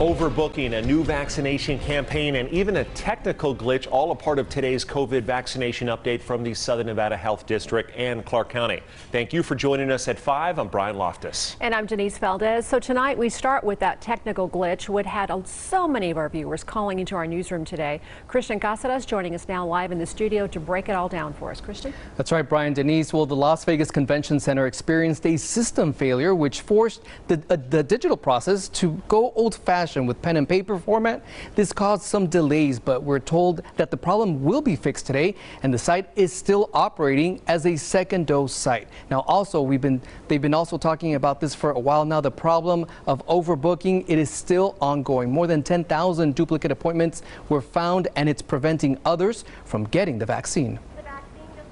Overbooking, a new vaccination campaign, and even a technical glitch, all a part of today's COVID vaccination update from the Southern Nevada Health District and Clark County. Thank you for joining us at 5. I'm Brian Loftus. And I'm Denise Valdez. So tonight we start with that technical glitch, which had so many of our viewers calling into our newsroom today. Christian Casares joining us now live in the studio to break it all down for us. Christian? That's right, Brian. Denise, well, the Las Vegas Convention Center experienced a system failure, which forced the, uh, the digital process to go old-fashioned with pen and paper format. This caused some delays, but we're told that the problem will be fixed today and the site is still operating as a second dose site. Now also we've been they've been also talking about this for a while now. The problem of overbooking, it is still ongoing. More than 10,000 duplicate appointments were found and it's preventing others from getting the vaccine.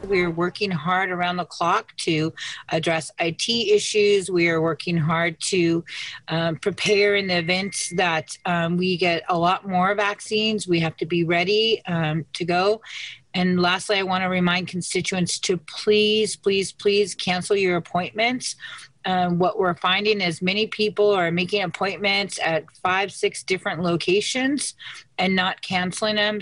We're working hard around the clock to address IT issues. We are working hard to um, prepare in the event that um, we get a lot more vaccines. We have to be ready um, to go. And lastly, I want to remind constituents to please, please, please cancel your appointments. Um, what we're finding is many people are making appointments at five, six different locations and not canceling them.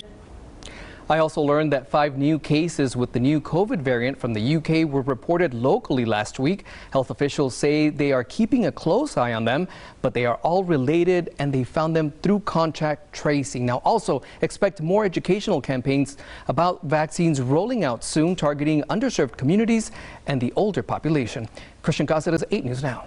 I also learned that five new cases with the new COVID variant from the UK were reported locally last week. Health officials say they are keeping a close eye on them, but they are all related and they found them through contact tracing. Now, also expect more educational campaigns about vaccines rolling out soon, targeting underserved communities and the older population. Christian Casares, 8 News Now.